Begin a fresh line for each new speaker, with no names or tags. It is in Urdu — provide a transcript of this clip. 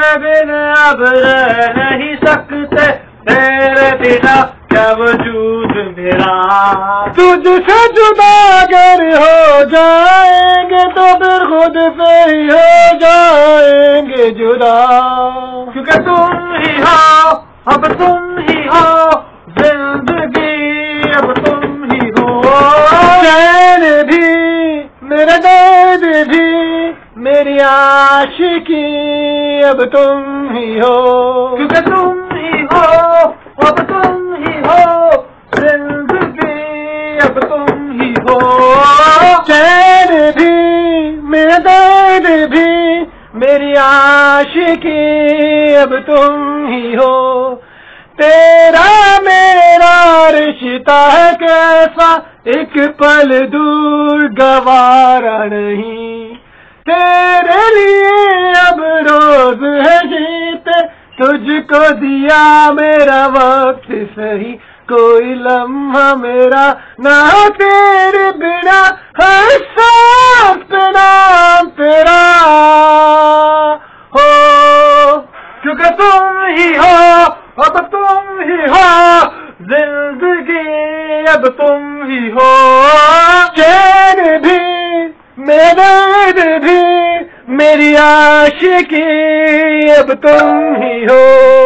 بن اب رہ نہیں سکتے تیرے بنا کیا وجود میرا۔
تجھ سے جدا اگر ہو جائیں گے تو پھر خود سے ہی ہو جائیں گے جدا۔
کیونکہ تم ہی ہو اب تم ہی ہو زندگی اب تم ہی ہو۔
چین بھی میرا درد بھی میری عاشقی اب تم ہی ہو۔
کیونکہ تم ہی ہو اب تم ہی ہو۔ زندگی اب تم ہی ہو۔
چین بھی میرا درد بھی میری عاشقی اب تم ہی ہو۔ تیرا میرا رشتہ ہے کیسا؟ ایک پل دور گوارا نہیں۔ تجھ کو دیا میرا وقت صحیح، کوئی لمحہ میرا نہ تیرے بنا، ہر سانس پہ نام تیرا۔ ہو
کیونکہ تم ہی ہو، اب تم ہی ہو، زندگی اب تم ہی ہو۔
چین بھی میرا درد بھی میری عاشقی اب تم ہی ہو۔